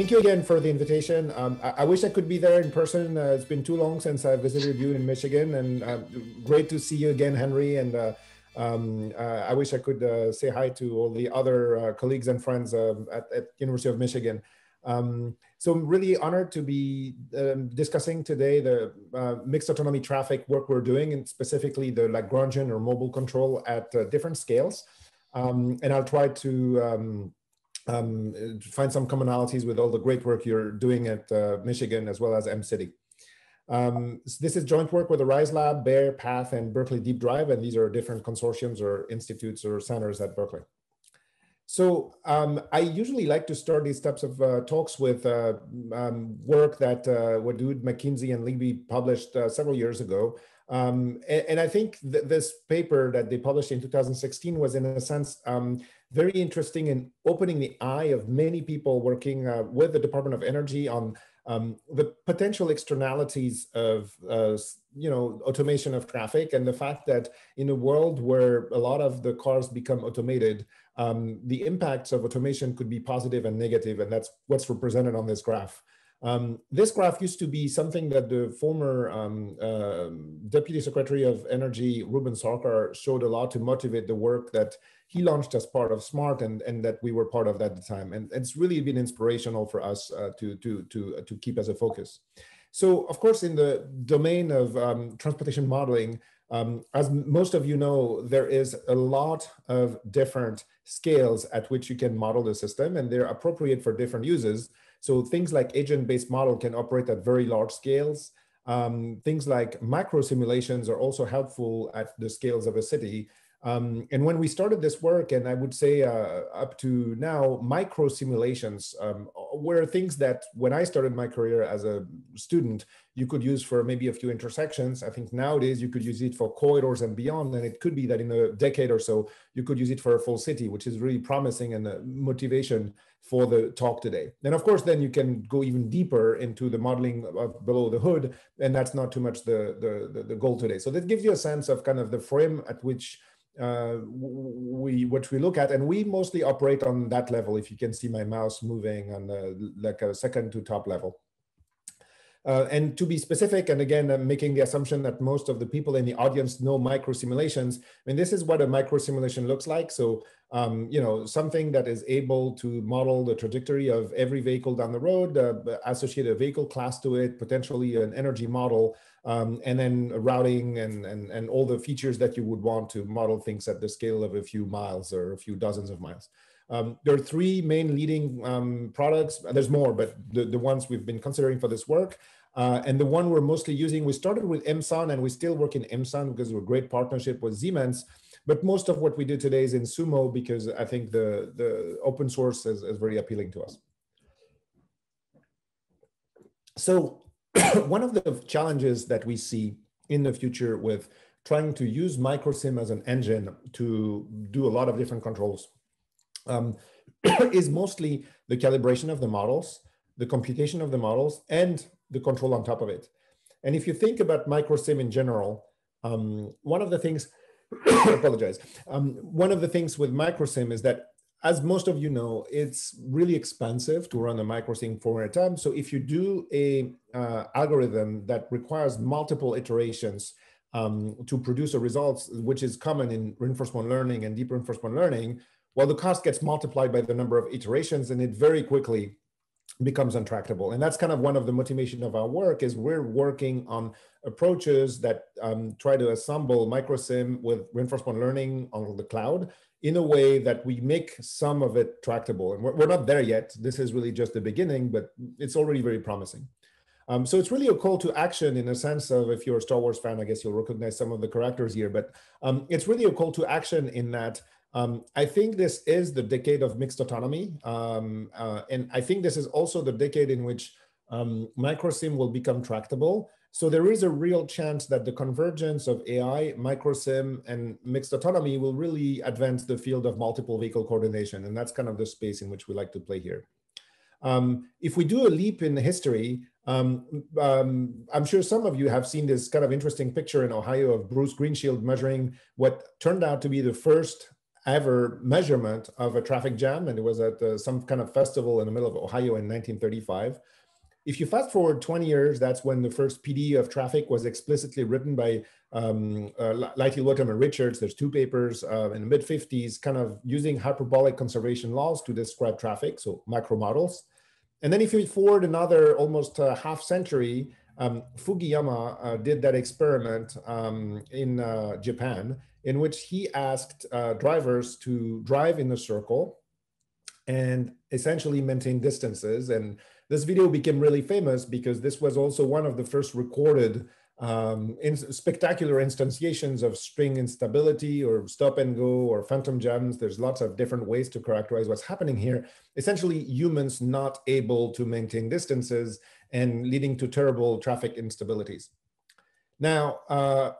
thank you again for the invitation. Um, I, I, wish I could be there in person. Uh, it's been too long since I visited you in Michigan, and uh, great to see you again, Henry. And uh, um, uh, I wish I could uh, say hi to all the other uh, colleagues and friends um, at, at, University of Michigan. Um, so I'm really honored to be um, discussing today the mixed autonomy traffic work we're doing, and specifically the Lagrangian or mobile control at different scales. Um, and I'll try to um, find some commonalities with all the great work you're doing at uh, Michigan as well as MCity. Um, so this is joint work with the RISE Lab, BAIR, PATH, and Berkeley Deep Drive, and these are different consortiums or institutes or centers at Berkeley. So um, I usually like to start these types of uh, talks with uh, um, work that uh, Wadud, MacKenzie, and Leiby published uh, several years ago. Um, and, and, I think th this paper that they published in 2016 was in a sense um, very interesting in opening the eye of many people working uh, with the Department of Energy on um, the potential externalities of uh, you know automation of traffic and the fact that in a world where a lot of the cars become automated um, the impacts of automation could be positive and negative and that's what's represented on this graph um, this graph used to be something that the former um, uh, Deputy Secretary of Energy, Reuben Sarkar, showed a lot to motivate the work that he launched as part of SMART and, and that we were part of that at the time. And it's really been inspirational for us uh, to, to, to, uh, to keep as a focus. So of course, in the domain of um, transportation modeling, um, as most of you know, there is a lot of different scales at which you can model the system and they're appropriate for different uses. So things like agent-based model can operate at very large scales. Um, things like macro simulations are also helpful at the scales of a city. Um, and when we started this work, and I would say uh, up to now, micro simulations um, were things that when I started my career as a student, you could use for maybe a few intersections. I think nowadays you could use it for corridors and beyond. And it could be that in a decade or so, you could use it for a full city, which is really promising and a motivation for the talk today. And of course, then you can go even deeper into the modeling of below the hood. And that's not too much the, the, the, the goal today. So that gives you a sense of kind of the frame at which uh, we what we look at, and we mostly operate on that level. If you can see my mouse moving on like a second to top level. Uh, and to be specific, and again, I'm making the assumption that most of the people in the audience know micro simulations. I mean, this is what a micro simulation looks like. So, um, you know, something that is able to model the trajectory of every vehicle down the road, uh, associate a vehicle class to it, potentially an energy model, um, and then routing and, and, and all the features that you would want to model things at the scale of a few miles or a few dozens of miles. Um, there are three main leading um, products. There's more, but the, the ones we've been considering for this work. Uh, and the one we're mostly using, we started with Aimsun and we still work in Aimsun because we're a great partnership with Siemens. But most of what we do today is in Sumo because I think the, the open source is, is very appealing to us. So one of the challenges that we see in the future with trying to use microsim as an engine to do a lot of different controls um, is mostly the calibration of the models, the computation of the models, and the control on top of it. And if you think about microsim in general, um, one of the things, apologize, um, one of the things with microsim is that as most of you know, it's really expensive to run a microsim for a time. So if you do a uh, algorithm that requires multiple iterations um, to produce a results, which is common in reinforcement learning and deep reinforcement learning, well, the cost gets multiplied by the number of iterations and it very quickly becomes untractable. And that's kind of one of the motivation of our work is we're working on approaches that um, try to assemble microsim with reinforcement learning on the cloud in a way that we make some of it tractable. And we're, we're not there yet. This is really just the beginning, but it's already very promising. Um, so it's really a call to action in a sense of if you're a Star Wars fan, I guess you'll recognize some of the characters here, but um, it's really a call to action in that um, I think this is the decade of mixed autonomy. Um, uh, and I think this is also the decade in which um, microsim will become tractable. So there is a real chance that the convergence of AI, microsim, and mixed autonomy will really advance the field of multiple vehicle coordination. And that's kind of the space in which we like to play here. Um, if we do a leap in history, um, um, I'm sure some of you have seen this kind of interesting picture in Ohio of Bruce Greenshield measuring what turned out to be the first ever measurement of a traffic jam, and it was at uh, some kind of festival in the middle of Ohio in 1935. If you fast forward 20 years, that's when the first PD of traffic was explicitly written by um, uh, Whitham, and Richards. There's two papers uh, in the mid 50s, kind of using hyperbolic conservation laws to describe traffic, so macro models. And then if you forward another almost a half century, um, Fukuyama uh, did that experiment um, in uh, Japan in which he asked uh, drivers to drive in a circle and essentially maintain distances. And this video became really famous because this was also one of the first recorded um, in spectacular instantiations of string instability or stop and go or phantom jams. There's lots of different ways to characterize what's happening here. Essentially, humans not able to maintain distances and leading to terrible traffic instabilities. Now, uh,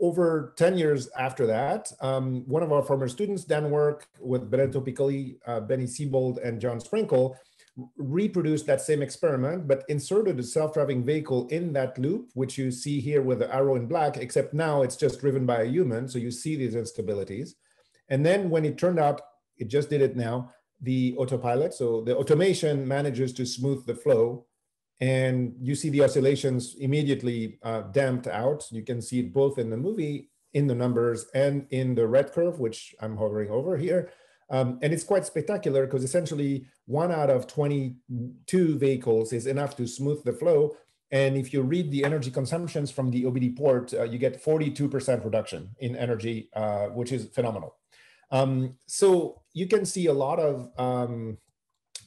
over 10 years after that, um, one of our former students, Dan Work, with Benedetto Piccoli, uh, Benny Seibold, and John Sprinkle, reproduced that same experiment, but inserted a self-driving vehicle in that loop, which you see here with the arrow in black, except now it's just driven by a human, so you see these instabilities. And then when it turned out, it just did it now, the autopilot, so the automation manages to smooth the flow, and you see the oscillations immediately uh, damped out. You can see it both in the movie, in the numbers, and in the red curve, which I'm hovering over here. Um, and it's quite spectacular because essentially one out of 22 vehicles is enough to smooth the flow. And if you read the energy consumptions from the OBD port, uh, you get 42% reduction in energy, uh, which is phenomenal. Um, so you can see a lot of um,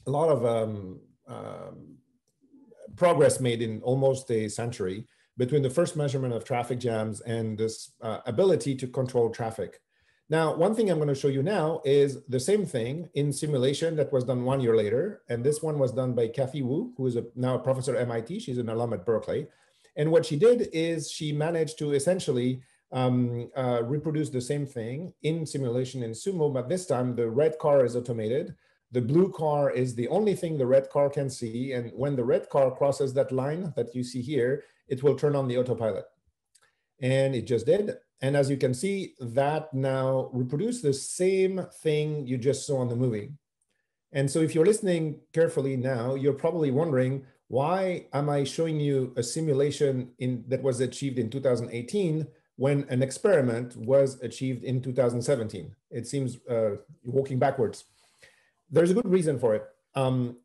a lot of um, um, progress made in almost a century between the first measurement of traffic jams and this uh, ability to control traffic. Now, one thing I'm going to show you now is the same thing in simulation that was done one year later. And this one was done by Cathy Wu, who is a, now a professor at MIT. She's an alum at Berkeley. And what she did is she managed to essentially um, uh, reproduce the same thing in simulation in Sumo, but this time the red car is automated. The blue car is the only thing the red car can see. And when the red car crosses that line that you see here, it will turn on the autopilot. And it just did. And as you can see, that now reproduced the same thing you just saw in the movie. And so if you're listening carefully now, you're probably wondering, why am I showing you a simulation in, that was achieved in 2018 when an experiment was achieved in 2017? It seems uh, walking backwards. There's a good reason for it. Um,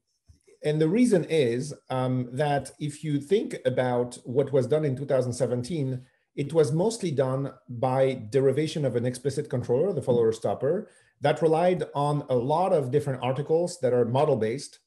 and the reason is um, that if you think about what was done in 2017, it was mostly done by derivation of an explicit controller, the follower stopper, that relied on a lot of different articles that are model based.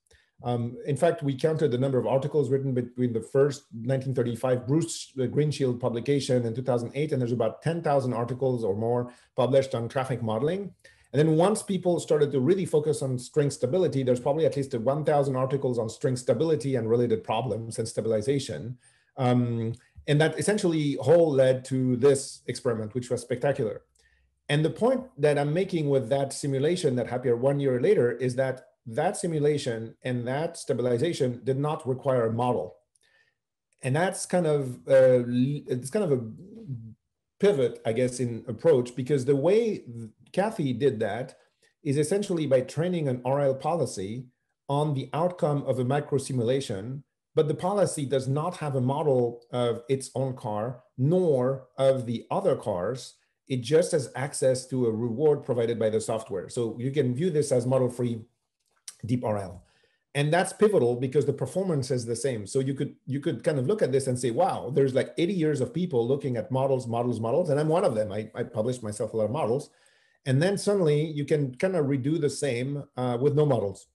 Um, in fact, we counted the number of articles written between the first 1935 Bruce Greenshield publication and 2008, and there's about 10,000 articles or more published on traffic modeling. And then once people started to really focus on string stability, there's probably at least 1,000 articles on string stability and related problems and stabilization. Um, and that essentially whole led to this experiment, which was spectacular. And the point that I'm making with that simulation that happened one year later is that that simulation and that stabilization did not require a model. And that's kind of it's kind of a pivot, I guess, in approach because the way Cathy did that is essentially by training an RL policy on the outcome of a micro simulation but the policy does not have a model of its own car, nor of the other cars. It just has access to a reward provided by the software. So you can view this as model-free deep RL. And that's pivotal because the performance is the same. So you could you could kind of look at this and say, wow, there's like 80 years of people looking at models, models, models, and I'm one of them. I, I published myself a lot of models. And then suddenly you can kind of redo the same uh, with no models.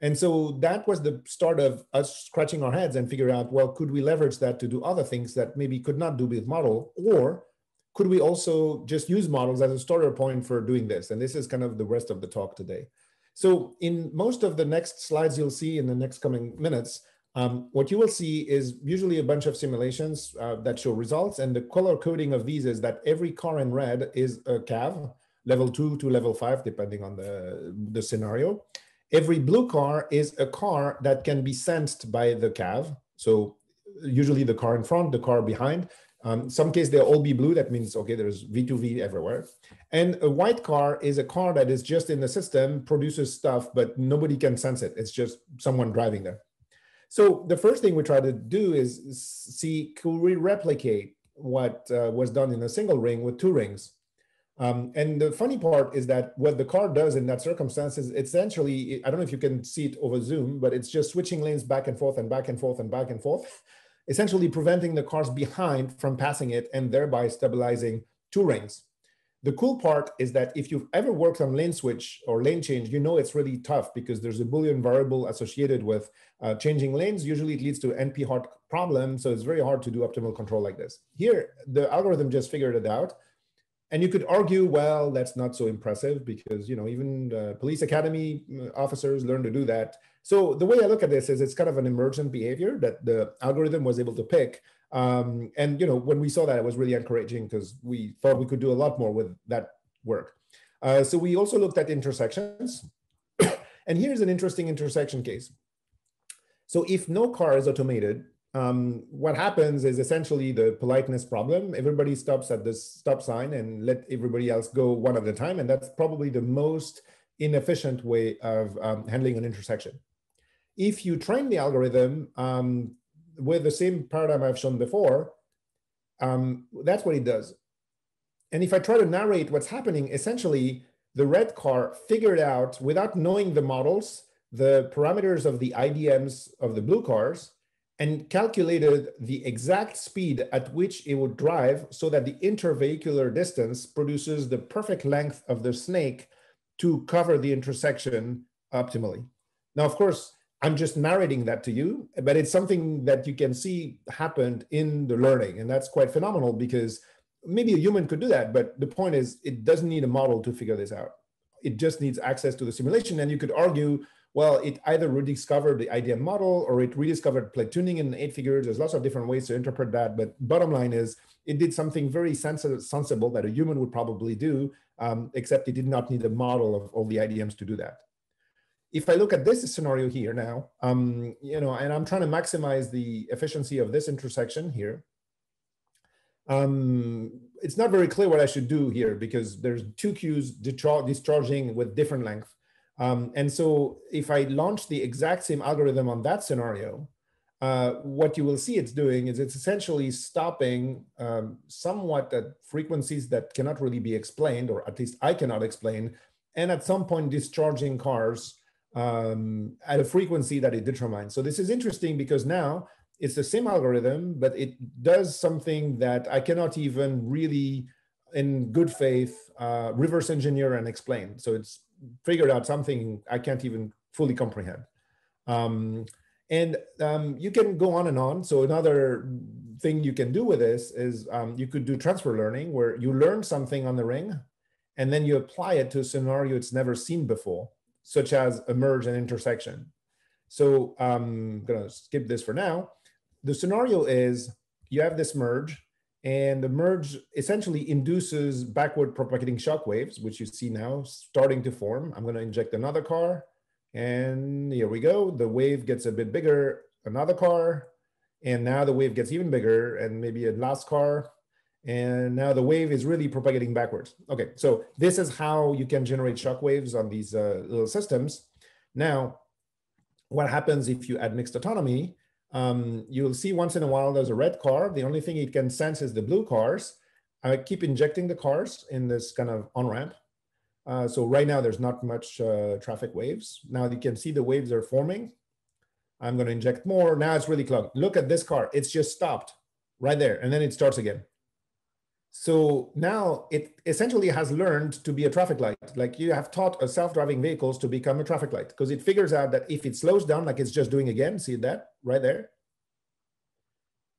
And so that was the start of us scratching our heads and figure out, well, could we leverage that to do other things that maybe could not do with model, or could we also just use models as a starter point for doing this? And this is kind of the rest of the talk today. So in most of the next slides you'll see in the next coming minutes, um, what you will see is usually a bunch of simulations uh, that show results. And the color coding of these is that every car in red is a CAV, level two to level five, depending on the, the scenario. Every blue car is a car that can be sensed by the CAV. So usually the car in front, the car behind. Um, some case they'll all be blue. That means, okay, there's V2V everywhere. And a white car is a car that is just in the system, produces stuff, but nobody can sense it. It's just someone driving there. So the first thing we try to do is see, could we replicate what uh, was done in a single ring with two rings? Um, and the funny part is that what the car does in that circumstance is essentially, I don't know if you can see it over Zoom, but it's just switching lanes back and forth and back and forth and back and forth, essentially preventing the cars behind from passing it and thereby stabilizing two rings. The cool part is that if you've ever worked on lane switch or lane change, you know it's really tough because there's a Boolean variable associated with uh, changing lanes. Usually it leads to NP hard problem. So it's very hard to do optimal control like this. Here, the algorithm just figured it out and you could argue, well, that's not so impressive because you know even uh, police academy uh, officers learn to do that. So the way I look at this is it's kind of an emergent behavior that the algorithm was able to pick. Um, and you know when we saw that, it was really encouraging because we thought we could do a lot more with that work. Uh, so we also looked at intersections, and here's an interesting intersection case. So if no car is automated, um, what happens is essentially the politeness problem. Everybody stops at the stop sign and let everybody else go one at a time. And that's probably the most inefficient way of um, handling an intersection. If you train the algorithm um, with the same paradigm I've shown before, um, that's what it does. And if I try to narrate what's happening, essentially the red car figured out without knowing the models, the parameters of the IDMs of the blue cars, and calculated the exact speed at which it would drive so that the intervehicular distance produces the perfect length of the snake to cover the intersection optimally. Now, of course, I'm just narrating that to you, but it's something that you can see happened in the learning. And that's quite phenomenal because maybe a human could do that. But the point is, it doesn't need a model to figure this out. It just needs access to the simulation. And you could argue well, it either rediscovered the IDM model or it rediscovered platooning in eight figures. There's lots of different ways to interpret that. But bottom line is it did something very sensible that a human would probably do, um, except it did not need a model of all the IDMs to do that. If I look at this scenario here now, um, you know, and I'm trying to maximize the efficiency of this intersection here, um, it's not very clear what I should do here because there's two queues discharging with different length. Um, and so if I launch the exact same algorithm on that scenario, uh, what you will see it's doing is it's essentially stopping um, somewhat at frequencies that cannot really be explained, or at least I cannot explain, and at some point discharging cars um, at a frequency that it determines. So this is interesting because now it's the same algorithm, but it does something that I cannot even really, in good faith, uh, reverse engineer and explain. So it's figured out something I can't even fully comprehend. Um, and um, you can go on and on. So another thing you can do with this is um, you could do transfer learning where you learn something on the ring and then you apply it to a scenario it's never seen before, such as a merge and intersection. So um, I'm gonna skip this for now. The scenario is you have this merge and the merge essentially induces backward propagating shock waves, which you see now starting to form. I'm going to inject another car. And here we go. The wave gets a bit bigger, another car. And now the wave gets even bigger and maybe a last car. And now the wave is really propagating backwards. Okay, so this is how you can generate shock waves on these uh, little systems. Now, what happens if you add mixed autonomy? Um, you'll see once in a while there's a red car. The only thing it can sense is the blue cars. I keep injecting the cars in this kind of on-ramp. Uh, so right now there's not much uh, traffic waves. Now you can see the waves are forming. I'm going to inject more. Now it's really clogged. Look at this car. It's just stopped right there. And then it starts again. So now it essentially has learned to be a traffic light. Like you have taught a self-driving vehicles to become a traffic light because it figures out that if it slows down like it's just doing again, see that right there?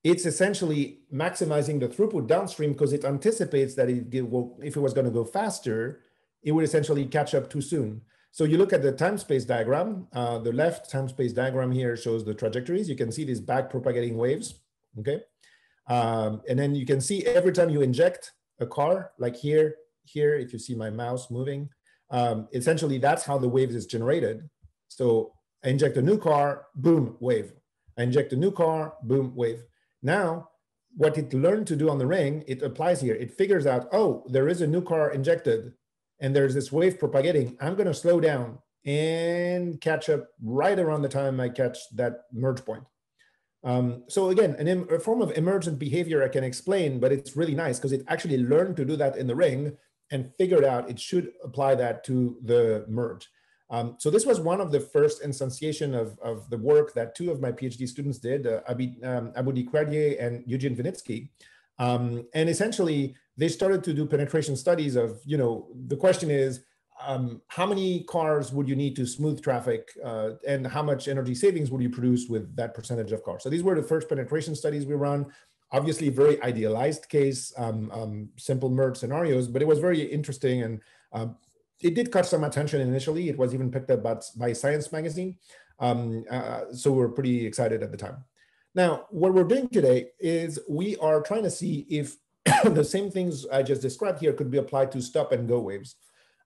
It's essentially maximizing the throughput downstream because it anticipates that it if it was going to go faster, it would essentially catch up too soon. So you look at the time space diagram, uh, the left time space diagram here shows the trajectories. You can see these back propagating waves, okay? Um, and then you can see every time you inject a car, like here, here, if you see my mouse moving, um, essentially that's how the wave is generated. So I inject a new car, boom, wave. I inject a new car, boom, wave. Now, what it learned to do on the ring, it applies here. It figures out, oh, there is a new car injected and there's this wave propagating. I'm going to slow down and catch up right around the time I catch that merge point. Um, so again, an, a form of emergent behavior I can explain, but it's really nice because it actually learned to do that in the ring and figured out it should apply that to the merge. Um, so this was one of the first instantiation of, of the work that two of my PhD students did, uh, Abhi, um, and Eugene Vinitsky. Um, and essentially, they started to do penetration studies of, you know, the question is, um, how many cars would you need to smooth traffic uh, and how much energy savings would you produce with that percentage of cars? So these were the first penetration studies we run. Obviously, very idealized case, um, um, simple merge scenarios, but it was very interesting and um, it did catch some attention initially. It was even picked up by, by Science magazine. Um, uh, so we are pretty excited at the time. Now, what we're doing today is we are trying to see if the same things I just described here could be applied to stop and go waves.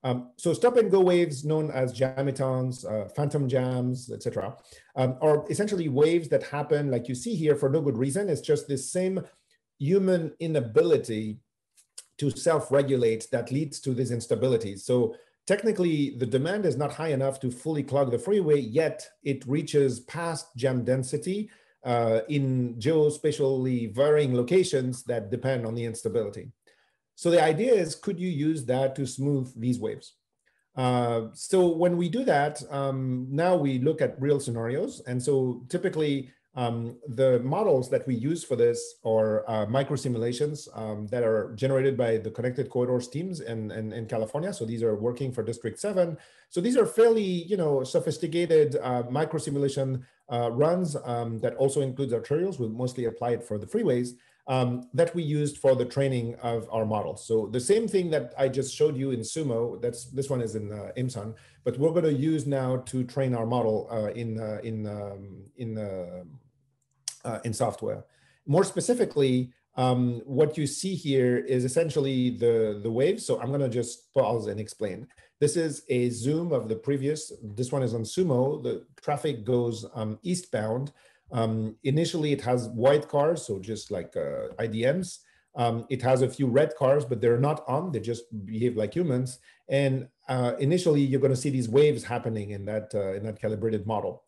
Um, so stop and go waves known as jamitons, uh, phantom jams, etc., um, are essentially waves that happen like you see here for no good reason. It's just this same human inability to self-regulate that leads to these instabilities. So technically the demand is not high enough to fully clog the freeway, yet it reaches past jam density uh, in geospatially varying locations that depend on the instability. So the idea is, could you use that to smooth these waves? Uh, so when we do that, um, now we look at real scenarios. And so typically um, the models that we use for this are uh, micro simulations um, that are generated by the Connected Corridors teams in, in, in, California. So these are working for District 7. So these are fairly, you know, sophisticated uh, micro simulation uh, runs um, that also includes arterials. We mostly apply it for the freeways um, that we used for the training of our model. So the same thing that I just showed you in Sumo, that's this one is in uh, Aimsun, but we're going to use now to train our model uh, in uh, in um, in uh, uh, in software. More specifically, um, what you see here is essentially the the waves. So I'm going to just pause and explain. This is a zoom of the previous. This one is on Sumo. The traffic goes um, eastbound um, initially, it has white cars, so just like uh, IDMs. Um, it has a few red cars, but they're not on. They just behave like humans. And uh, initially, you're going to see these waves happening in that uh, in that calibrated model.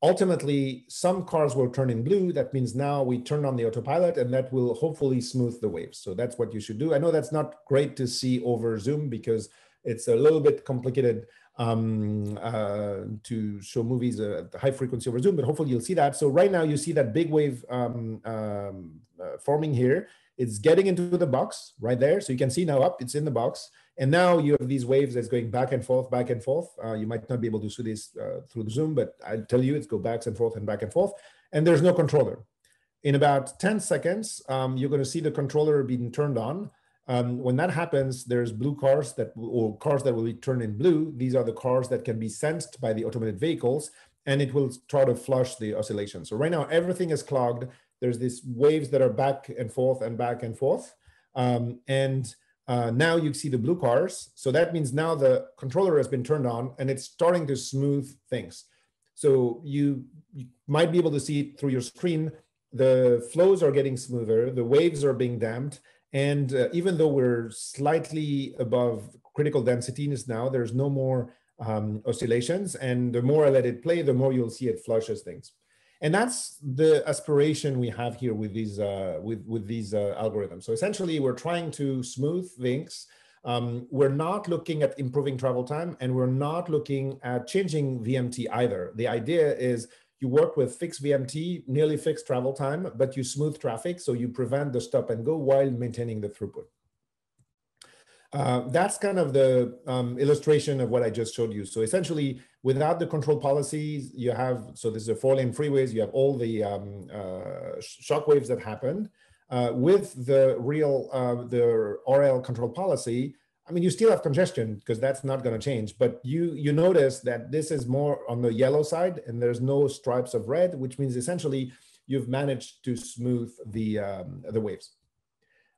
Ultimately, some cars will turn in blue. That means now we turn on the autopilot, and that will hopefully smooth the waves. So that's what you should do. I know that's not great to see over Zoom because it's a little bit complicated um, uh, to show movies at high frequency over Zoom, but hopefully you'll see that. So right now you see that big wave um, um, uh, forming here. It's getting into the box right there. So you can see now up, it's in the box. And now you have these waves that's going back and forth, back and forth. Uh, you might not be able to see this uh, through the Zoom, but I tell you, it's go back and forth and back and forth. And there's no controller. In about 10 seconds, um, you're going to see the controller being turned on. Um, when that happens, there's blue cars that or cars that will be turned in blue. These are the cars that can be sensed by the automated vehicles, and it will try to flush the oscillation. So right now, everything is clogged. There's these waves that are back and forth and back and forth. Um, and uh, now you see the blue cars. So that means now the controller has been turned on and it's starting to smooth things. So you, you might be able to see through your screen, the flows are getting smoother, the waves are being damped, and uh, even though we're slightly above critical densities now, there's no more um, oscillations. And the more I let it play, the more you'll see it flushes things. And that's the aspiration we have here with these, uh, with, with these uh, algorithms. So essentially, we're trying to smooth things. Um, we're not looking at improving travel time, and we're not looking at changing VMT either. The idea is you work with fixed VMT, nearly fixed travel time, but you smooth traffic, so you prevent the stop and go while maintaining the throughput. Uh, that's kind of the um, illustration of what I just showed you. So essentially, without the control policies, you have, so this is a four lane freeways, you have all the um, uh, shock waves that happened. Uh, with the real, uh, the RL control policy, I mean, you still have congestion because that's not going to change, but you you notice that this is more on the yellow side, and there's no stripes of red, which means essentially you've managed to smooth the um, the waves.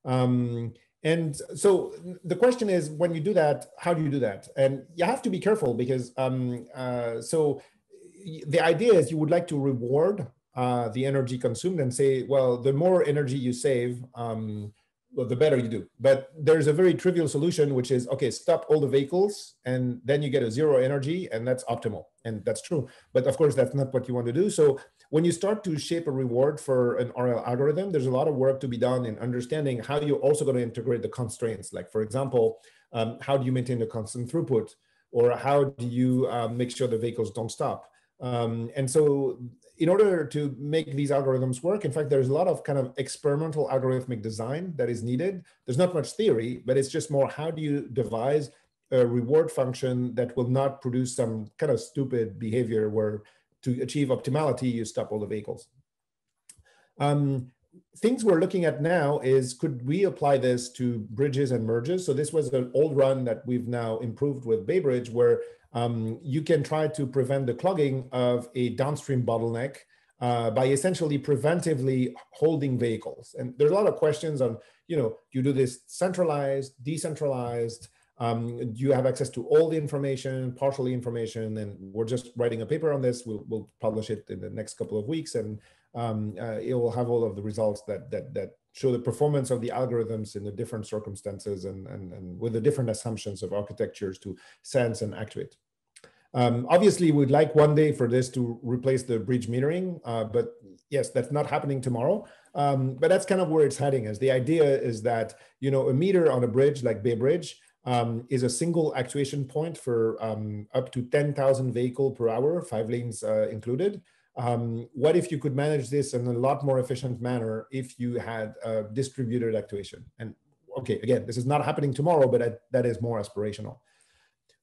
Um, and so the question is, when you do that, how do you do that? And you have to be careful because um, uh, so the idea is you would like to reward uh, the energy consumed and say, well, the more energy you save, um, well, the better you do. But there's a very trivial solution, which is okay, stop all the vehicles, and then you get a zero energy, and that's optimal, and that's true. But of course, that's not what you want to do. So when you start to shape a reward for an RL algorithm, there's a lot of work to be done in understanding how you're also going to integrate the constraints. Like for example, um, how do you maintain the constant throughput, or how do you um, make sure the vehicles don't stop? Um, and so in order to make these algorithms work, in fact, there's a lot of kind of experimental algorithmic design that is needed. There's not much theory, but it's just more how do you devise a reward function that will not produce some kind of stupid behavior where to achieve optimality, you stop all the vehicles. Um, things we're looking at now is could we apply this to bridges and merges? So this was an old run that we've now improved with Baybridge where um, you can try to prevent the clogging of a downstream bottleneck uh, by essentially preventively holding vehicles. And there's a lot of questions on, you know, do you do this centralized, decentralized? Um, do you have access to all the information, partially information? And we're just writing a paper on this. We'll, we'll publish it in the next couple of weeks, and um, uh, it will have all of the results that that that show the performance of the algorithms in the different circumstances and, and, and with the different assumptions of architectures to sense and actuate. Um, obviously, we'd like one day for this to replace the bridge metering, uh, but yes, that's not happening tomorrow. Um, but that's kind of where it's heading. Is the idea is that you know a meter on a bridge like Bay Bridge um, is a single actuation point for um, up to 10,000 vehicle per hour, five lanes uh, included. Um, what if you could manage this in a lot more efficient manner if you had a distributed actuation? And okay, again, this is not happening tomorrow, but I, that is more aspirational.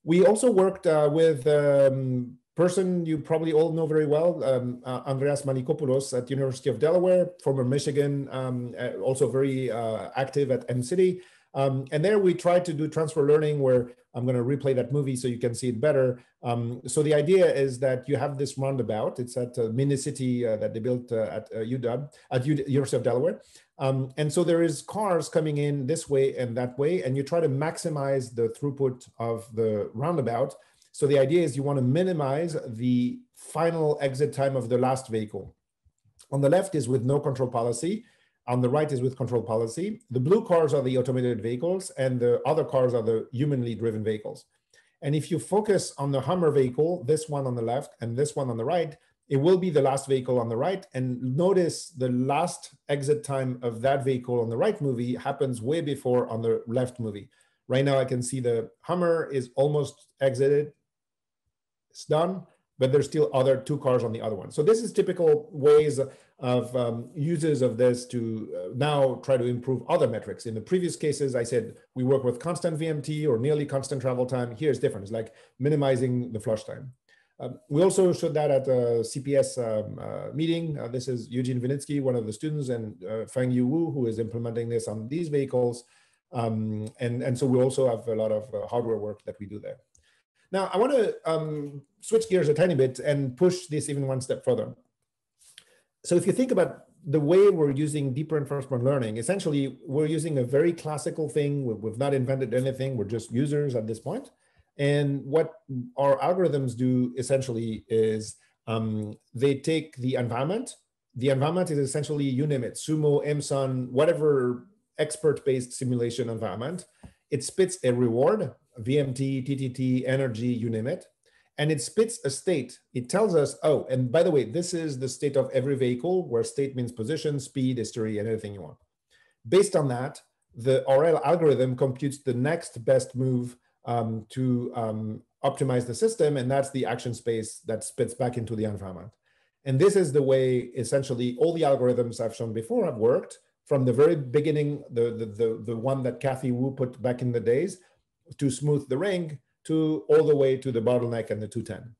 We also worked uh, with um, person you probably all know very well, um, uh, Andreas Malikopoulos at University of Delaware, former Michigan, um, uh, also very uh, active at MCity. Um, and there we tried to do transfer learning where I'm going to replay that movie so you can see it better. Um, so the idea is that you have this roundabout. It's at uh, Minicity uh, that they built uh, at uh, UW, at U University of Delaware. Um, and so there is cars coming in this way and that way, and you try to maximize the throughput of the roundabout. So the idea is you want to minimize the final exit time of the last vehicle. On the left is with no control policy. On the right is with control policy. The blue cars are the automated vehicles and the other cars are the humanly driven vehicles. And if you focus on the Hummer vehicle, this one on the left and this one on the right, it will be the last vehicle on the right. And notice the last exit time of that vehicle on the right movie happens way before on the left movie. Right now I can see the Hummer is almost exited. It's done but there's still other two cars on the other one. So this is typical ways of um, uses of this to uh, now try to improve other metrics. In the previous cases, I said we work with constant VMT or nearly constant travel time. Here's different. It's like minimizing the flush time. Um, we also showed that at a CPS um, uh, meeting. Uh, this is Eugene Vinitsky, one of the students, and uh, Yu Wu, who is implementing this on these vehicles. Um, and, and so we also have a lot of uh, hardware work that we do there. Now, I want to um, switch gears a tiny bit and push this even one step further. So if you think about the way we're using deep reinforcement learning, essentially we're using a very classical thing. We've not invented anything. We're just users at this point. And what our algorithms do essentially is um, they take the environment. The environment is essentially, you name it, Sumo, Aimsun, whatever expert-based simulation environment. It spits a reward VMT, TTT, energy, you name it. And it spits a state. It tells us, oh, and by the way, this is the state of every vehicle where state means position, speed, history, and anything you want. Based on that, the RL algorithm computes the next best move um, to um, optimize the system. And that's the action space that spits back into the environment. And this is the way essentially all the algorithms I've shown before have worked from the very beginning, the, the, the, the one that Cathy Wu put back in the days, to smooth the ring to all the way to the bottleneck and the 210.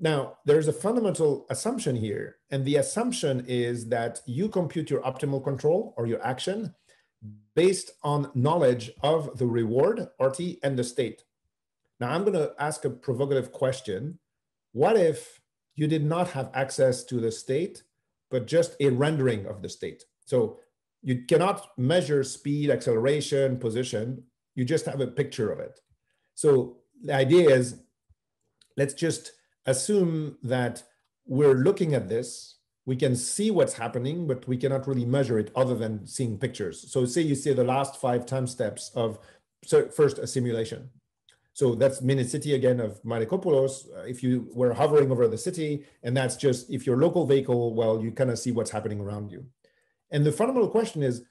Now, there's a fundamental assumption here, and the assumption is that you compute your optimal control or your action based on knowledge of the reward, RT, and the state. Now, I'm going to ask a provocative question. What if you did not have access to the state, but just a rendering of the state? So you cannot measure speed, acceleration, position, you just have a picture of it. So the idea is let's just assume that we're looking at this, we can see what's happening, but we cannot really measure it other than seeing pictures. So say you see the last five time steps of first a simulation. So that's Minicity again of Malikopoulos. Uh, if you were hovering over the city, and that's just if your local vehicle, well, you kind of see what's happening around you. And the fundamental question is,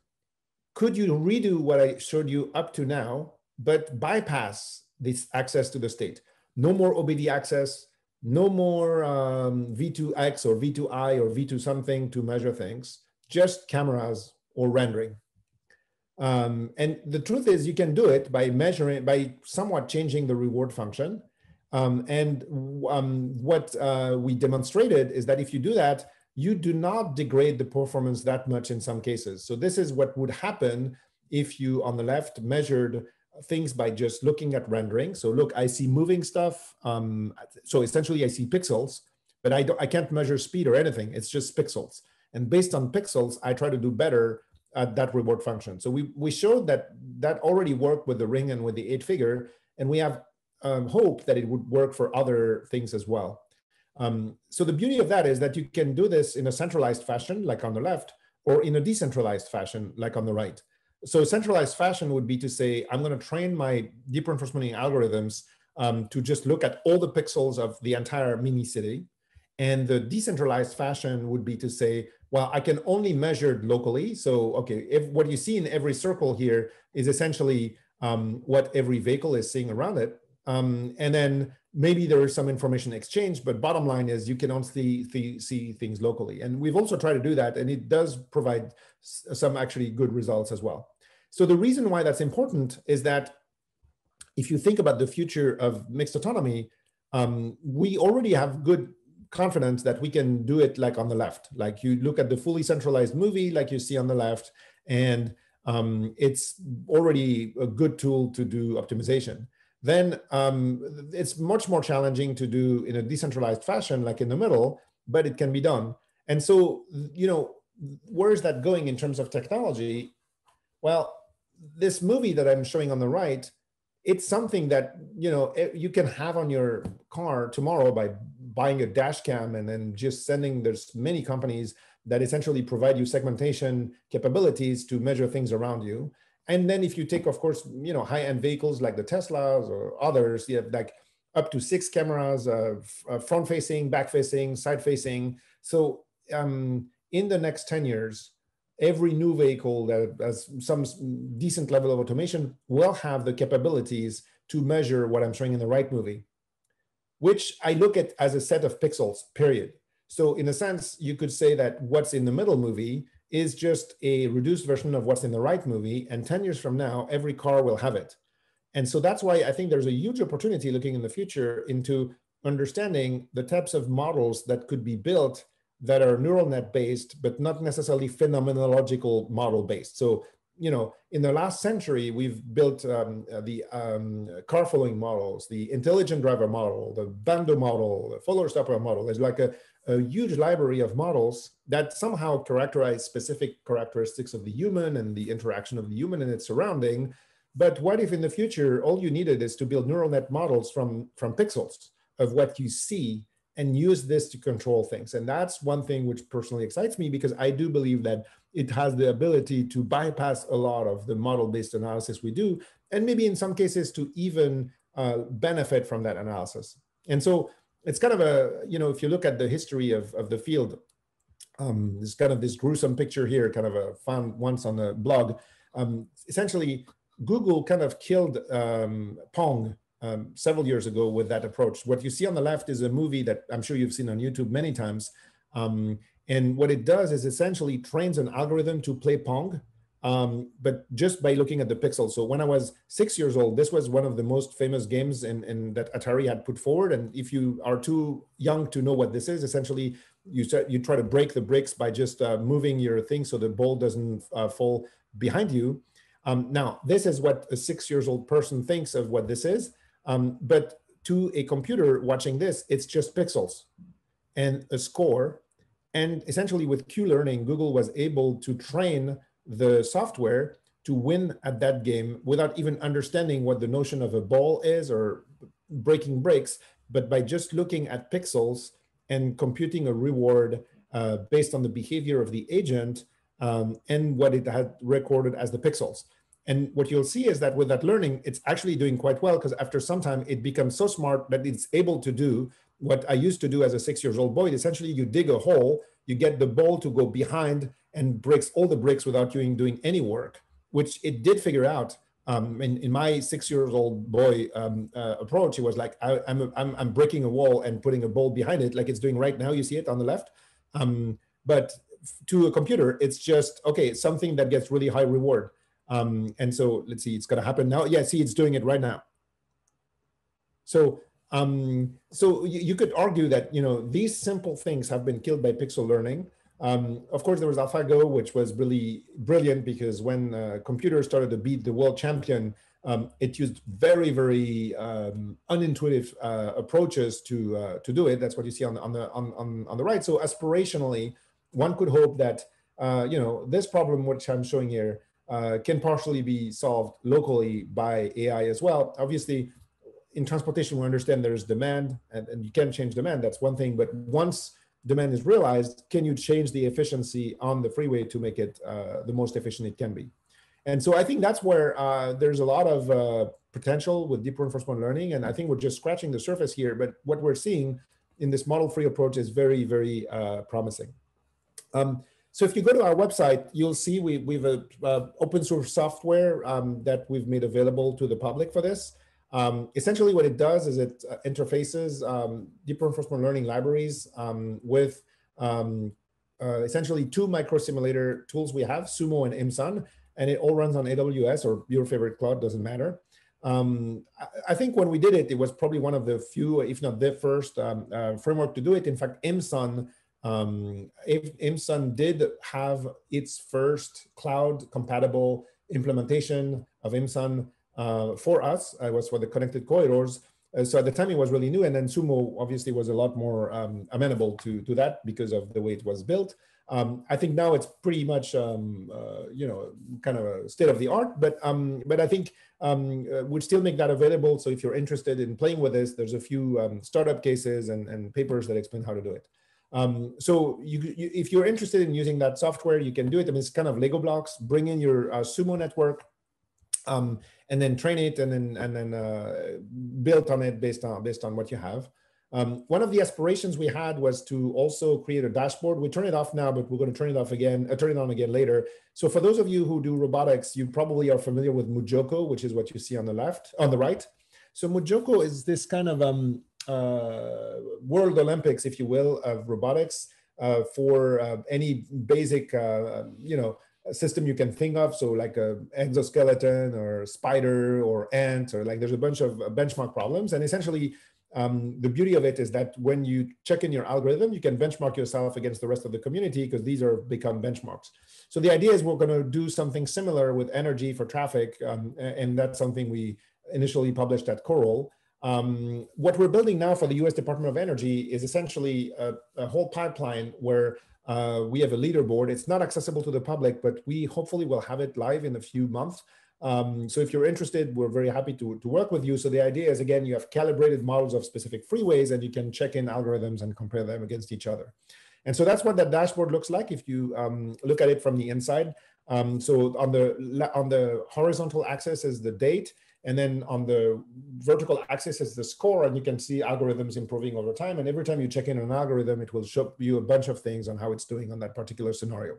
could you redo what I showed you up to now, but bypass this access to the state? No more OBD access, no more um, V2X or V2I or V2 something to measure things, just cameras or rendering. Um, and the truth is you can do it by measuring, by somewhat changing the reward function. Um, and um, what uh, we demonstrated is that if you do that, you do not degrade the performance that much in some cases. So this is what would happen if you, on the left, measured things by just looking at rendering. So look, I see moving stuff. Um, so essentially I see pixels, but I, I can't measure speed or anything. It's just pixels. And based on pixels, I try to do better at that reward function. So we, we showed that that already worked with the ring and with the eight figure, and we have um, hope that it would work for other things as well. Um, so the beauty of that is that you can do this in a centralized fashion, like on the left, or in a decentralized fashion, like on the right. So centralized fashion would be to say, I'm going to train my deep reinforcement learning algorithms um, to just look at all the pixels of the entire mini city. And the decentralized fashion would be to say, well, I can only measure locally. So, okay, if what you see in every circle here is essentially um, what every vehicle is seeing around it. Um, and then maybe there is some information exchange, but bottom line is you can only see, see things locally. And we've also tried to do that, and it does provide some actually good results as well. So the reason why that's important is that if you think about the future of mixed autonomy, um, we already have good confidence that we can do it like on the left. Like you look at the fully centralized movie, like you see on the left, and um, it's already a good tool to do optimization. Then um, it's much more challenging to do in a decentralized fashion, like in the middle, but it can be done. And so, you know, where is that going in terms of technology? Well, this movie that I'm showing on the right, it's something that you know you can have on your car tomorrow by buying a dash cam and then just sending there's many companies that essentially provide you segmentation capabilities to measure things around you and then if you take of course you know high-end vehicles like the teslas or others you have like up to six cameras uh, uh, front facing back facing side facing so um, in the next 10 years every new vehicle that has some decent level of automation will have the capabilities to measure what i'm showing in the right movie which I look at as a set of pixels, period. So in a sense, you could say that what's in the middle movie is just a reduced version of what's in the right movie. And 10 years from now, every car will have it. And so that's why I think there's a huge opportunity looking in the future into understanding the types of models that could be built that are neural net based, but not necessarily phenomenological model based. So you know, in the last century, we've built um, uh, the um, car following models, the intelligent driver model, the Bando model, the follower stopper model. There's like a, a, huge library of models that somehow characterize specific characteristics of the human and the interaction of the human and its surrounding. But what if in the future, all you needed is to build neural net models from, from pixels of what you see and use this to control things. And that's one thing which personally excites me because I do believe that it has the ability to bypass a lot of the model-based analysis we do, and maybe in some cases to even uh, benefit from that analysis. And so it's kind of a, you know, if you look at the history of, of the field, um, there's kind of this gruesome picture here, kind of a found once on the blog. Um, essentially, Google kind of killed um, Pong um, several years ago with that approach. What you see on the left is a movie that I'm sure you've seen on YouTube many times. Um, and what it does is essentially trains an algorithm to play Pong, um, but just by looking at the pixels. So when I was six years old, this was one of the most famous games in, in that Atari had put forward. And if you are too young to know what this is, essentially you start, you try to break the bricks by just uh, moving your thing so the ball doesn't uh, fall behind you. Um, now, this is what a six years old person thinks of what this is. Um, but to a computer watching this, it's just pixels and a score. And essentially with Q-learning, Google was able to train the software to win at that game without even understanding what the notion of a ball is or breaking breaks, but by just looking at pixels and computing a reward uh, based on the behavior of the agent um, and what it had recorded as the pixels. And what you'll see is that with that learning, it's actually doing quite well because after some time, it becomes so smart that it's able to do what I used to do as a six years old boy. Essentially, you dig a hole, you get the ball to go behind and breaks all the bricks without you doing any work, which it did figure out. Um, in, in my six years old boy um, uh, approach, it was like I, am I'm, I'm, I'm breaking a wall and putting a ball behind it, like it's doing right now. You see it on the left. Um, but to a computer, it's just okay, it's something that gets really high reward. Um, and so let's see, it's going to happen now. Yeah, see, it's doing it right now. So um, so you, could argue that you know these simple things have been killed by pixel learning. Um, of course, there was AlphaGo, which was really brilliant because when uh, computers started to beat the world champion, um, it used very, very um, unintuitive uh, approaches to uh, to do it. That's what you see on the on the on, on, on the right. So aspirationally, one could hope that uh, you know this problem, which I'm showing here, uh, can partially be solved locally by AI as well. Obviously, in transportation, we understand there's demand and, and you can change demand. That's one thing. But once demand is realized, can you change the efficiency on the freeway to make it uh, the most efficient it can be? And so I think that's where uh, there's a lot of uh, potential with deep reinforcement learning. And I think we're just scratching the surface here. But what we're seeing in this model-free approach is very, very uh, promising. Um, so if you go to our website, you'll see we, we've a uh, open source software um, that we've made available to the public for this. Um, essentially what it does is it uh, interfaces um, deep reinforcement learning libraries um, with um, uh, essentially two micro simulator tools we have, Sumo and Aimsun, and it all runs on AWS or your favorite cloud, doesn't matter. Um, I, I, think when we did it, it was probably one of the few, if not the first um, uh, framework to do it. In fact, Aimsun, Aimsun did have its first cloud compatible implementation of Aimsun for us. It was for the connected corridors. Uh, so at the time it was really new, and then Sumo obviously was a lot more um, amenable to to that because of the way it was built. Um, I think now it's pretty much um, uh, you know kind of a state of the art, but um, but I think um, uh, we'd still make that available. So if you're interested in playing with this, there's a few um, startup cases and, and papers that explain how to do it. Um, so you, you, if you're interested in using that software, you can do it. I mean, it's kind of Lego blocks. Bring in your uh, Sumo network, um, and then train it and then and then uh, build on it based on based on what you have. Um, one of the aspirations we had was to also create a dashboard. We turn it off now, but we're going to turn it off again, uh, turn it on again later. So for those of you who do robotics, you probably are familiar with MuJoCo, which is what you see on the left, on the right. So MuJoCo is this kind of um, uh, World Olympics, if you will, of robotics uh, for uh, any basic, uh, you know, system you can think of. So like a exoskeleton or spider or ant, or like there's a bunch of uh, benchmark problems. And essentially um, the beauty of it is that when you check in your algorithm, you can benchmark yourself against the rest of the community because these are become benchmarks. So the idea is we're going to do something similar with energy for traffic. Um, and that's something we initially published at CoRL. Um, what we're building now for the US Department of Energy is essentially a, a whole pipeline where uh, we have a leaderboard. It's not accessible to the public, but we hopefully will have it live in a few months. Um, so if you're interested, we're very happy to, to work with you. So the idea is, again, you have calibrated models of specific freeways and you can check in algorithms and compare them against each other. And so that's what that dashboard looks like if you um, look at it from the inside. Um, so on the, on the horizontal axis is the date. And then on the vertical axis is the score, and you can see algorithms improving over time. And every time you check in an algorithm, it will show you a bunch of things on how it's doing on that particular scenario.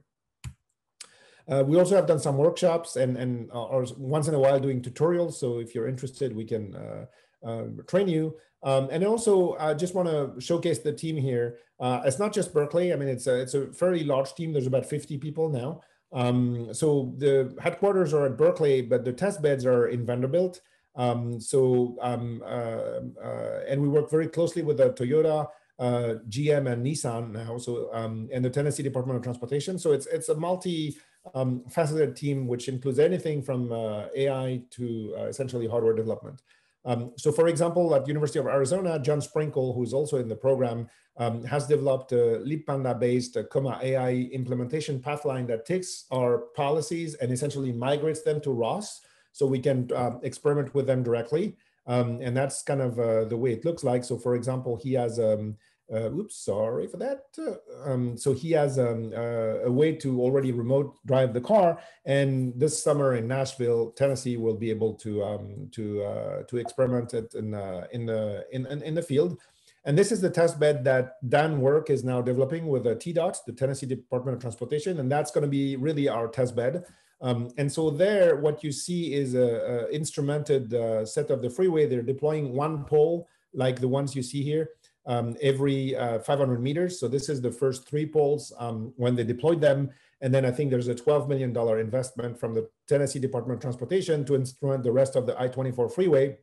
Uh, we also have done some workshops and, and uh, or once in a while doing tutorials. So if you're interested, we can uh, um, train you. Um, and also, I just want to showcase the team here. Uh, it's not just Berkeley. I mean, it's a, it's a fairly large team. There's about 50 people now. Um, so the headquarters are at Berkeley, but the test beds are in Vanderbilt. Um, so, um, uh, uh, and we work very closely with the Toyota, uh, GM, and Nissan now. So, um, and the Tennessee Department of Transportation. So it's it's a multi um, faceted team which includes anything from uh, AI to uh, essentially hardware development. Um, so for example, at University of Arizona, John Sprinkle, who is also in the program, um, has developed a libpanda-based uh, Comma AI implementation pathline that takes our policies and essentially migrates them to ROS so we can uh, experiment with them directly. Um, and that's kind of uh, the way it looks like. So for example, he has um, uh, oops, sorry for that. Uh, um, so he has um, uh, a way to already remote drive the car, and this summer in Nashville, Tennessee, will be able to um, to uh, to experiment it in uh, in the in, in the field. And this is the test bed that Dan Work is now developing with the TDOT, the Tennessee Department of Transportation, and that's going to be really our test bed. Um, and so there, what you see is a, a instrumented set of the freeway. They're deploying one pole like the ones you see here um, every uh, 500 meters. So this is the first three poles um, when they deployed them. And then I think there's a $12 million investment from the Tennessee Department of Transportation to instrument the rest of the I-24 freeway.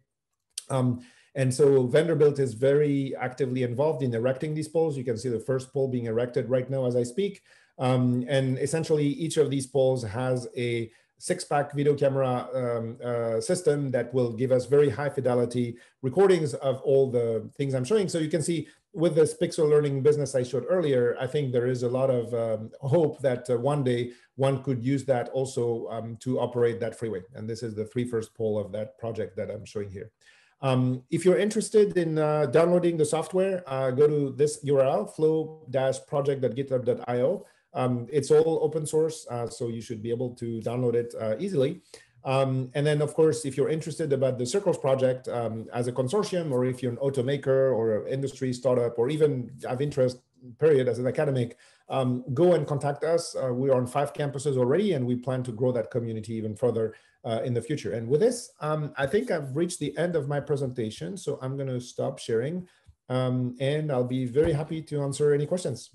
Um, and so Vanderbilt is very actively involved in erecting these poles. You can see the first pole being erected right now as I speak. Um, and essentially each of these poles has a six-pack video camera um, uh, system that will give us very high fidelity recordings of all the things I'm showing. So you can see with this pixel learning business I showed earlier, I think there is a lot of um, hope that uh, one day one could use that also um, to operate that freeway. And this is the three first pole of that project that I'm showing here. Um, if you're interested in uh, downloading the software, uh, go to this URL, flow-project.github.io. Um, it's all open source, uh, so you should be able to download it uh, easily. Um, and then, of course, if you're interested about the Circles project um, as a consortium, or if you're an automaker or an industry startup, or even have interest, period, as an academic, um, go and contact us. Uh, we're on five campuses already, and we plan to grow that community even further uh, in the future. And with this, um, I think I've reached the end of my presentation, so I'm going to stop sharing, um, and I'll be very happy to answer any questions.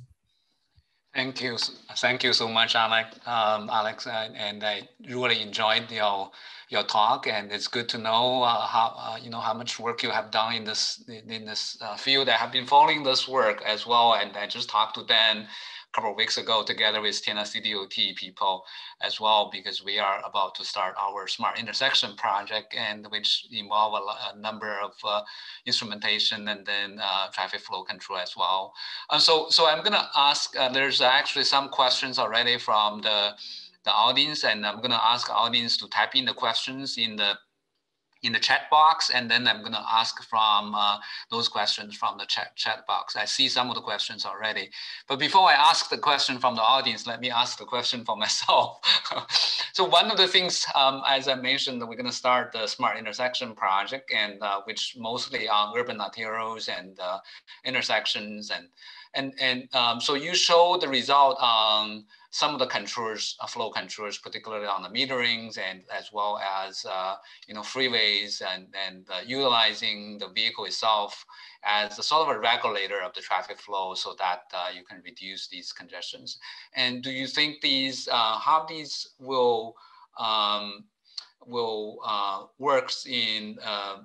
Thank you. Thank you so much, Alex. Um, Alex, uh, and I really enjoyed your your talk, and it's good to know uh, how uh, you know how much work you have done in this in this uh, field. I have been following this work as well, and I just talked to Dan couple of weeks ago together with Tennessee DOT people as well, because we are about to start our smart intersection project and which involve a, a number of uh, instrumentation and then uh, traffic flow control as well. Uh, so, so I'm gonna ask, uh, there's actually some questions already from the, the audience and I'm gonna ask audience to type in the questions in the in the chat box, and then I'm going to ask from uh, those questions from the chat, chat box. I see some of the questions already. But before I ask the question from the audience, let me ask the question for myself. so one of the things, um, as I mentioned, we're going to start the Smart Intersection project, and uh, which mostly on urban arterials and uh, intersections. And, and, and um, so you show the result on some of the controls, uh, flow controls, particularly on the meterings and as well as uh, you know freeways and and uh, utilizing the vehicle itself as a sort of a regulator of the traffic flow, so that uh, you can reduce these congestions. And do you think these uh, how these will um, will uh, works in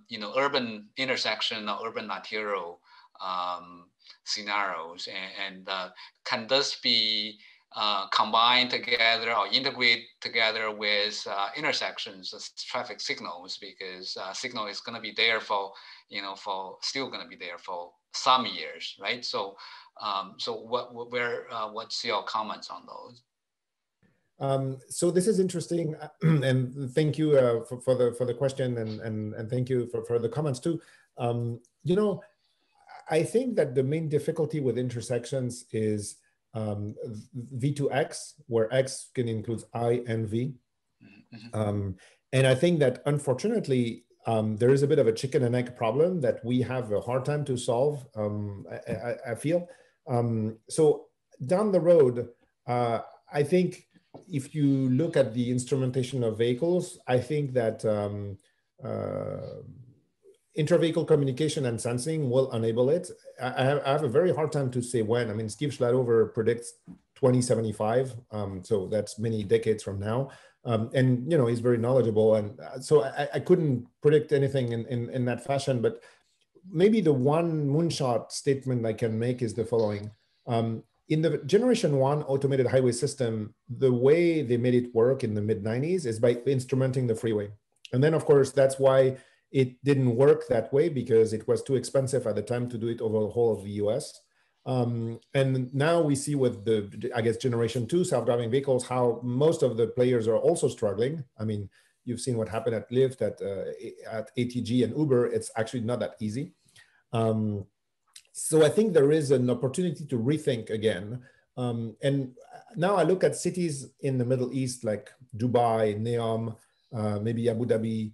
you know urban intersection or urban arterial um, scenarios, and, and can this be uh, combine together or integrate together with uh, intersections, uh, traffic signals, because uh, signal is going to be there for, you know, for still going to be there for some years, right? So, um, so what, where, uh, what's your comments on those? Um, so this is interesting, and thank you uh, for, for, the for the question, and and, and thank you for, for the comments too. Um, you know, I think that the main difficulty with intersections is um, V2X, where X can include I and V. Mm-hmm. Um, and I think that unfortunately, um, there is a bit of a chicken and egg problem that we have a hard time to solve, um, I, I, I, feel. Um, so down the road, uh, I think if you look at the instrumentation of vehicles, I think that um, uh, intra-vehicle communication and sensing will enable it. I have, I have, a very hard time to say when. I mean, Steve Shladover predicts 2075, um, so that's many decades from now. Um, and you know, he's very knowledgeable, and uh, so I, I couldn't predict anything in, in, in that fashion. But maybe the one moonshot statement I can make is the following. Um, in the generation one automated highway system, the way they made it work in the mid 90s is by instrumenting the freeway. And then, of course, that's why it didn't work that way because it was too expensive at the time to do it over the whole of the US. Um, and now we see with the, I guess, generation two self-driving vehicles, how most of the players are also struggling. I mean, you've seen what happened at Lyft, at, uh, at ATG and Uber. It's actually not that easy. Um, so I think there is an opportunity to rethink again. Um, and now I look at cities in the Middle East like Dubai, Neom, uh, maybe Abu Dhabi.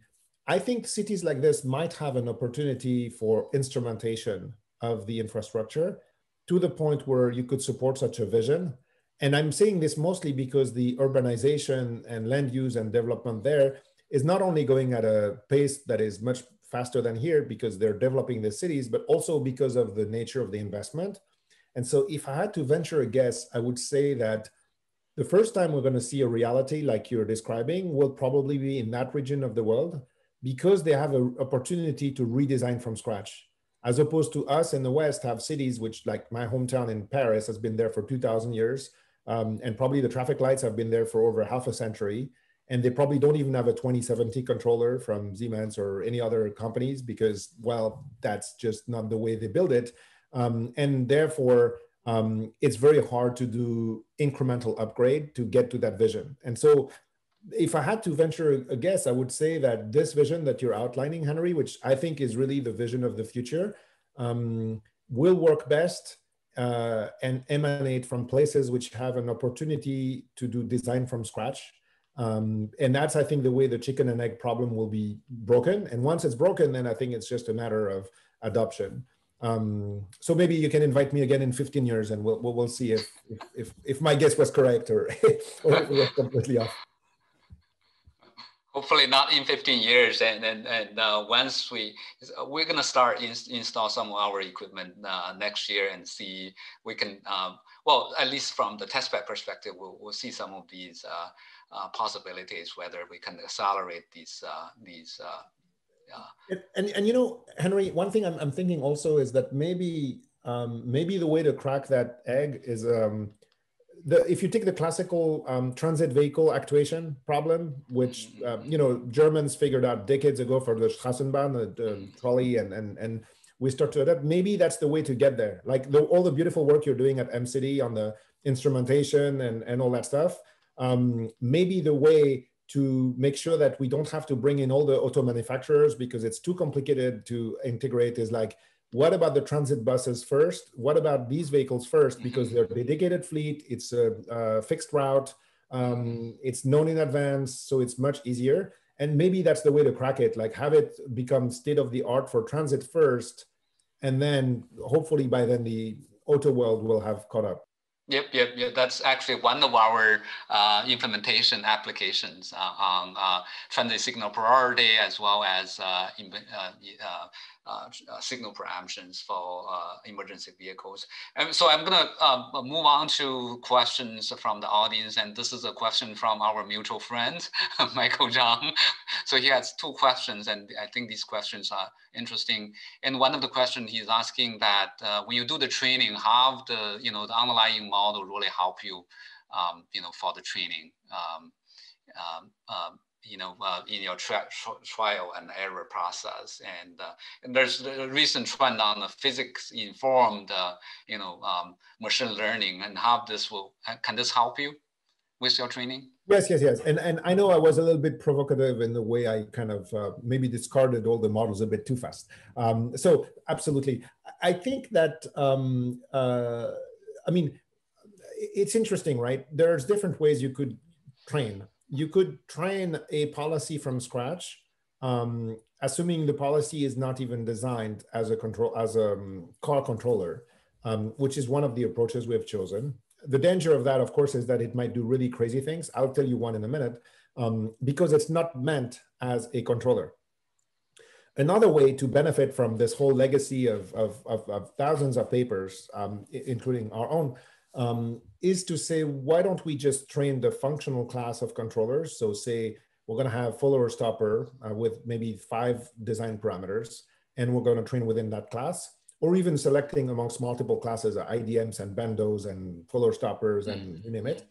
I think cities like this might have an opportunity for instrumentation of the infrastructure to the point where you could support such a vision. And I'm saying this mostly because the urbanization and land use and development there is not only going at a pace that is much faster than here because they're developing the cities, but also because of the nature of the investment. And so if I had to venture a guess, I would say that the first time we're going to see a reality like you're describing will probably be in that region of the world because they have an opportunity to redesign from scratch as opposed to us in the west have cities which like my hometown in paris has been there for 2000 years um, and probably the traffic lights have been there for over half a century and they probably don't even have a 2070 controller from siemens or any other companies because well that's just not the way they build it. Um, and therefore um, it's very hard to do incremental upgrade to get to that vision. And so if I had to venture a guess, I would say that this vision that you're outlining, Henry, which I think is really the vision of the future, um, will work best uh, and emanate from places which have an opportunity to do design from scratch. Um, and that's, I think, the way the chicken and egg problem will be broken. And once it's broken, then I think it's just a matter of adoption. Um, so maybe you can invite me again in 15 years and we'll, we'll, see if, if, if, if, my guess was correct or, or if it was completely off hopefully not in 15 years. And and, and uh, once we we're going to start in, install some of our equipment uh, next year and see we can um, well at least from the testbed perspective we'll, we'll see some of these uh, uh possibilities whether we can accelerate these uh, these uh, and, and you know henry one thing i'm, I'm thinking also is that maybe um, maybe the way to crack that egg is um, the, if you take the classical um, transit vehicle actuation problem, which um, you know Germans figured out decades ago for the Straßenbahn, the, the trolley, and and and we start to adapt. Maybe that's the way to get there. Like the, all the beautiful work you're doing at Mcity on the instrumentation and and all that stuff. Um, maybe the way to make sure that we don't have to bring in all the auto manufacturers because it's too complicated to integrate is like what about the transit buses first? What about these vehicles first? Mm-hmm. Because they're dedicated fleet, it's a, a fixed route, um, it's known in advance, so it's much easier. And maybe that's the way to crack it, like have it become state of the art for transit first, and then hopefully by then the auto world will have caught up. Yep, yep, yep. That's actually one of our uh, implementation applications uh, on uh, transit signal priority as well as uh, uh, uh, signal preemptions for emergency vehicles. And so I'm gonna um, move on to questions from the audience. And this is a question from our mutual friend, Michael Zhang. So he has two questions and I think these questions are interesting. And one of the questions he's asking that when you do the training, how the, you know, the underlying model really help you, um, you know, for the training. Um, um, um you know, uh, in your tri trial and error process. And, uh, and there's a recent trend on the physics informed, uh, you know, um, machine learning and how this will, uh, can this help you with your training? Yes, yes, yes. And, and I know I was a little bit provocative in the way I kind of uh, maybe discarded all the models a bit too fast. Um, so absolutely. I think that, um, uh, I mean, it's interesting, right? There's different ways you could train you could train a policy from scratch, um, assuming the policy is not even designed as a control as a um, car controller, um, which is one of the approaches we have chosen. The danger of that, of course, is that it might do really crazy things. I'll tell you one in a minute, um, because it's not meant as a controller. Another way to benefit from this whole legacy of, of, of, of thousands of papers, um, including our own, um, is to say, why don't we just train the functional class of controllers? So say we're going to have follower stopper uh, with maybe five design parameters, and we're going to train within that class, or even selecting amongst multiple classes, uh, IDMs and bandos and follower stoppers and mm-hmm. you name it.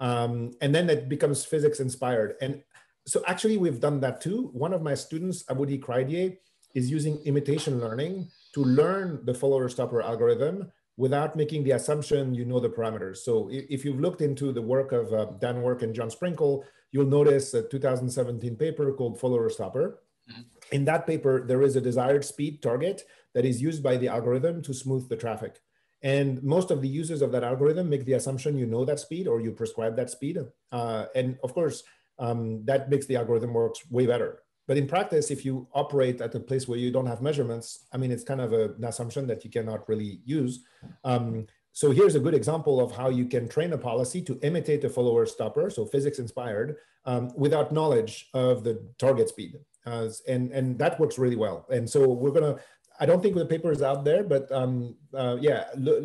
Um, and then it becomes physics inspired. And so actually we've done that too. One of my students, Aboudi Kreidieh, is using imitation learning to learn the follower stopper algorithm without making the assumption you know the parameters. So if you've looked into the work of uh, Dan Work and John Sprinkle, you'll notice a 2017 paper called follower stopper. Mm-hmm. In that paper, there is a desired speed target that is used by the algorithm to smooth the traffic. And most of the users of that algorithm make the assumption you know that speed or you prescribe that speed. Uh, and of course, um, that makes the algorithm works way better. But in practice, if you operate at a place where you don't have measurements, I mean, it's kind of a, an assumption that you cannot really use. Um, so here's a good example of how you can train a policy to imitate a follower stopper, so physics inspired, um, without knowledge of the target speed. Uh, and, and that works really well. And so we're gonna, I don't think the paper is out there, but um, uh, yeah,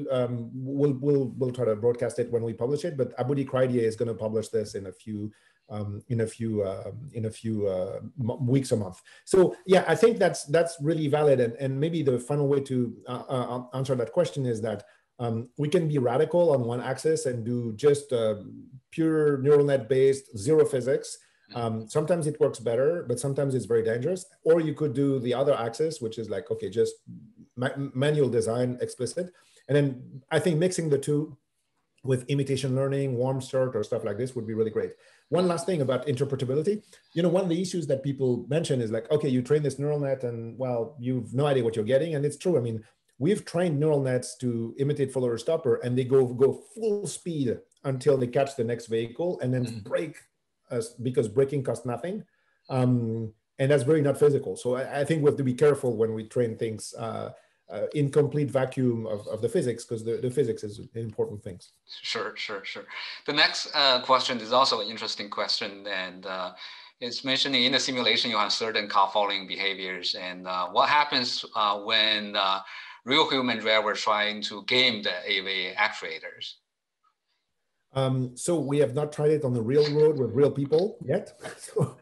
um, we'll, we'll, we'll try to broadcast it when we publish it, but Abudi Kreidieh is gonna publish this in a few um, in a few uh, in a few uh, weeks or month. So yeah, I think that's that's really valid. And, and maybe the final way to uh, uh answer that question is that um, we can be radical on one axis and do just uh, pure neural net based zero physics. Mm-hmm. Um, sometimes it works better, but sometimes it's very dangerous. Or you could do the other axis, which is like okay, just ma manual design explicit. And then I think mixing the two with imitation learning, warm start, or stuff like this would be really great. One last thing about interpretability. You know, one of the issues that people mention is like, okay, you train this neural net and well, you've no idea what you're getting. And it's true. I mean, we've trained neural nets to imitate follower stopper and they go go full speed until they catch the next vehicle and then mm. brake uh, because braking costs nothing. Um, and that's very not physical. So I, I, think we have to be careful when we train things uh, uh, incomplete vacuum of, of the physics because the, the physics is important things. Sure, sure, sure. The next uh, question is also an interesting question and uh, it's mentioning in the simulation you have certain car following behaviors and uh, what happens uh, when uh, real human driver trying to game the AV actuators? Um, so we have not tried it on the real road with real people yet. So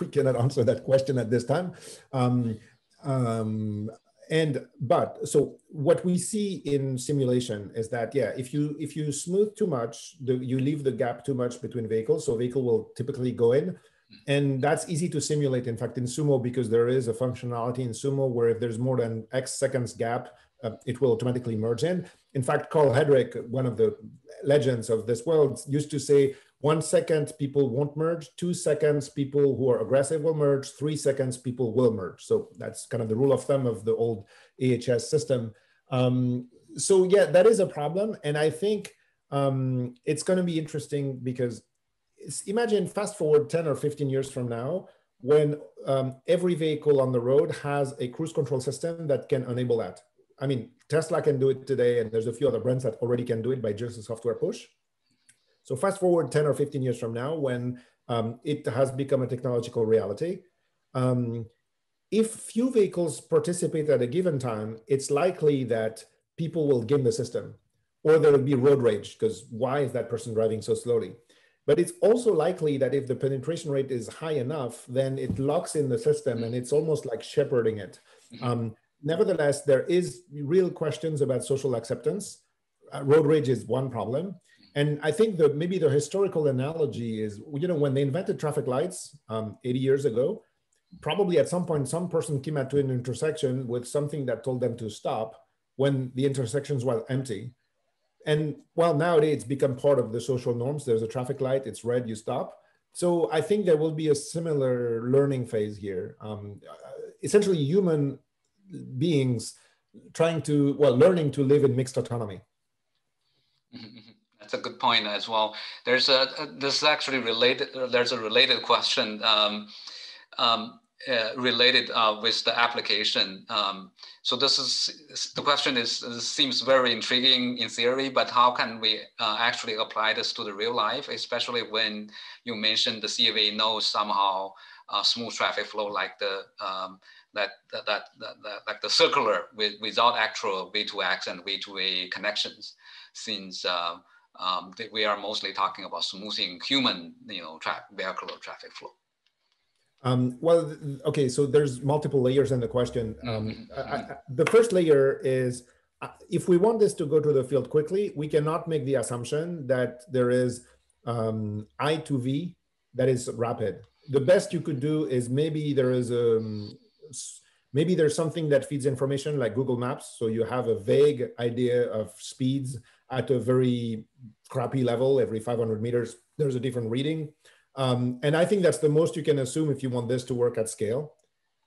we cannot answer that question at this time. Um, um, and but so what we see in simulation is that yeah if you if you smooth too much the, you leave the gap too much between vehicles so vehicle will typically go in. And that's easy to simulate in fact in sumo because there is a functionality in sumo where if there's more than x seconds gap uh, it will automatically merge in. In fact Karl Hedrick one of the legends of this world used to say one second, people won't merge. Two seconds, people who are aggressive will merge. Three seconds, people will merge. So that's kind of the rule of thumb of the old AHS system. Um, so yeah, that is a problem. And I think um, it's going to be interesting because imagine fast forward 10 or 15 years from now, when um, every vehicle on the road has a cruise control system that can enable that. I mean, Tesla can do it today, and there's a few other brands that already can do it by just a software push. So fast forward 10 or 15 years from now, when um, it has become a technological reality, um, if few vehicles participate at a given time, it's likely that people will game the system or there will be road rage because why is that person driving so slowly? But it's also likely that if the penetration rate is high enough, then it locks in the system and it's almost like shepherding it. Um, nevertheless, there is real questions about social acceptance. Uh, road rage is one problem. And I think that maybe the historical analogy is, you know, when they invented traffic lights um, 80 years ago, probably at some point, some person came out to an intersection with something that told them to stop when the intersections were empty. And well, nowadays it's become part of the social norms. There's a traffic light, it's red, you stop. So I think there will be a similar learning phase here. Um, essentially, human beings trying to, well, learning to live in mixed autonomy. That's a good point as well. There's a this is actually related. There's a related question um, um, uh, related uh, with the application. Um, so this is the question is this seems very intriguing in theory, but how can we uh, actually apply this to the real life, especially when you mentioned the CAV knows somehow uh, smooth traffic flow like the um, that, that, that, that, like the circular with, without actual V2X and V2A connections since uh, um, we are mostly talking about smoothing human, you know, tra vehicular traffic flow. Um, well, okay, so there's multiple layers in the question. Um, mm -hmm. I, I, the first layer is uh, if we want this to go to the field quickly, we cannot make the assumption that there is um, I to V that is rapid. The best you could do is maybe there is a um, maybe there's something that feeds information like Google Maps, so you have a vague idea of speeds at a very crappy level every 500 meters there's a different reading um, and i think that's the most you can assume if you want this to work at scale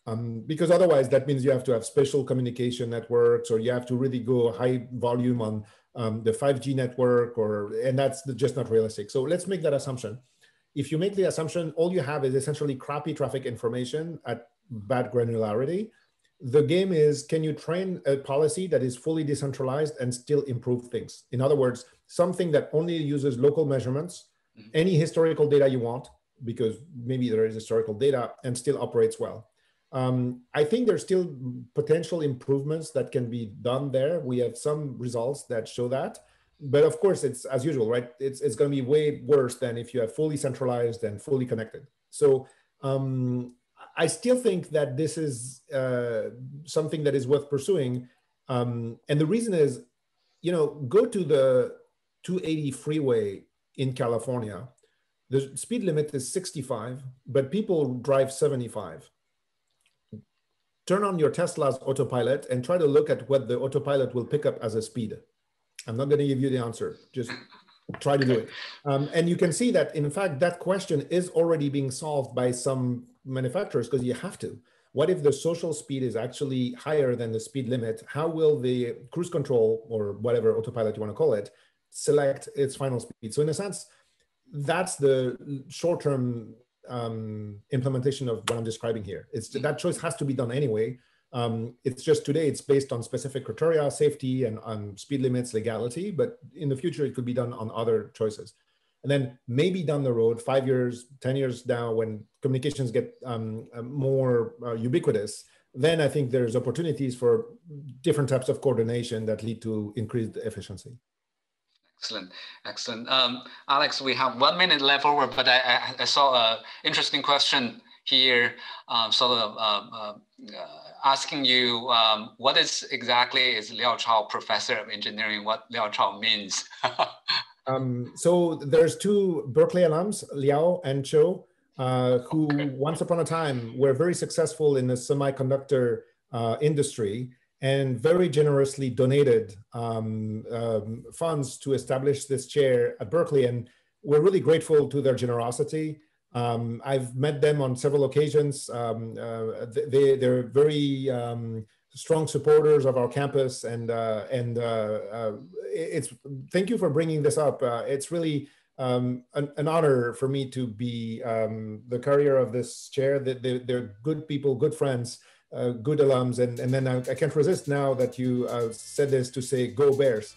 Um, because otherwise, that means you have to have special communication networks, or you have to really go high volume on um, the 5G network, or and that's just not realistic. So let's make that assumption. If you make the assumption, all you have is essentially crappy traffic information at bad granularity. The game is, can you train a policy that is fully decentralized and still improve things? In other words, something that only uses local measurements, mm-hmm. any historical data you want, because maybe there is historical data and still operates well. Um, I think there's still potential improvements that can be done there. We have some results that show that. But of course, it's as usual, right? It's, it's going to be way worse than if you have fully centralized and fully connected. So um, I still think that this is uh, something that is worth pursuing. Um, and the reason is, you know, go to the 280 freeway in California. The speed limit is 65, but people drive 75. Turn on your Tesla's autopilot and try to look at what the autopilot will pick up as a speed. I'm not going to give you the answer. Just try to do it. Um, and you can see that, in fact, that question is already being solved by some manufacturers because you have to. What if the social speed is actually higher than the speed limit? How will the cruise control or whatever autopilot you want to call it select its final speed? So, in a sense, that's the short term um, implementation of what I'm describing here. It's that choice has to be done anyway. Um, it's just today it's based on specific criteria, safety and on speed limits, legality, but in the future it could be done on other choices. And then maybe down the road, five years, 10 years down, when communications get um, uh, more uh, ubiquitous, then I think there's opportunities for different types of coordination that lead to increased efficiency. Excellent, excellent. Um, Alex, we have one minute left over, but I, I, saw an interesting question here, um, sort of uh, uh, asking you um, what is exactly is Liao Cho Professor of Engineering, what Liao Cho means. um, so there's two Berkeley alums, Liao and Cho, uh, who okay. once upon a time were very successful in the semiconductor uh, industry and very generously donated um, um, funds to establish this chair at Berkeley. And we're really grateful to their generosity. Um, I've met them on several occasions. Um, uh, they, they're very um, strong supporters of our campus, and uh, and uh, uh it's thank you for bringing this up. Uh, it's really um, an, an, honor for me to be um, the carrier of this chair. They, they're good people, good friends uh, good alums. And, and then I, I, can't resist now that you said this to say, go Bears.